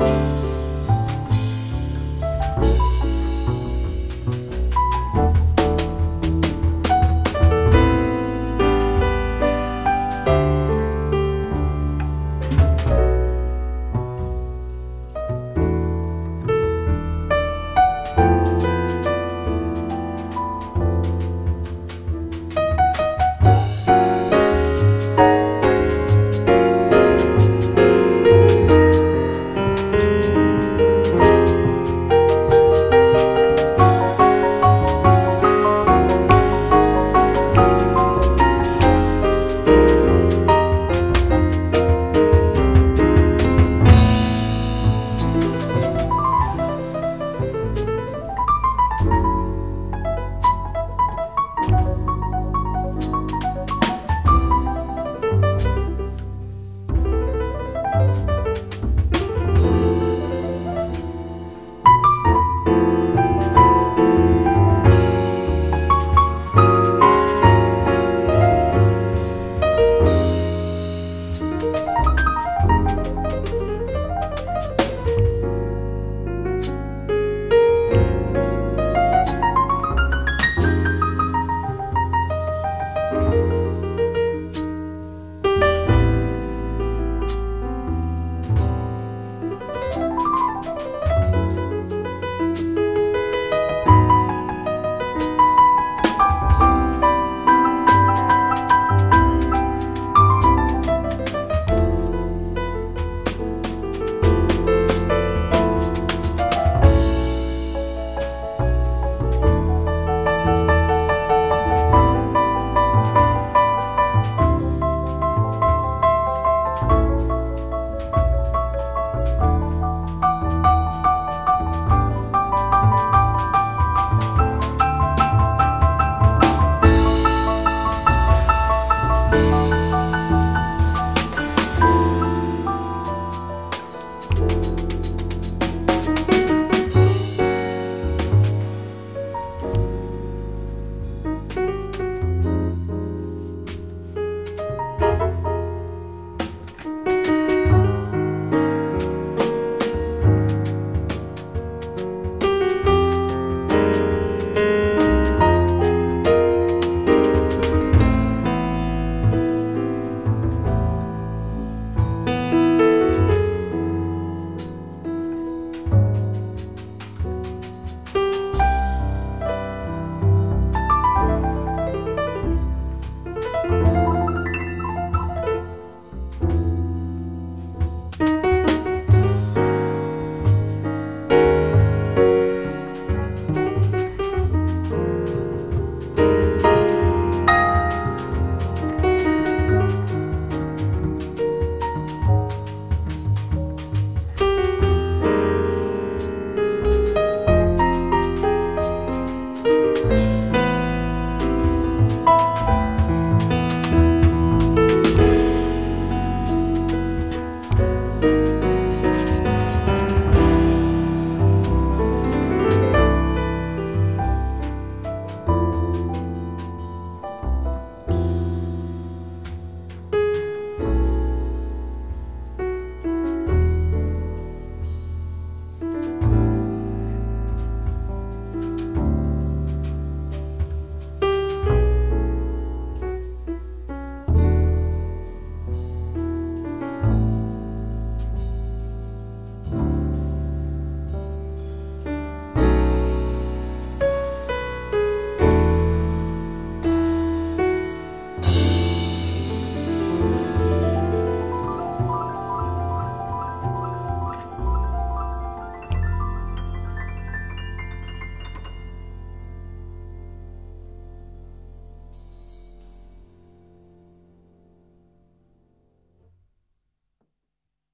you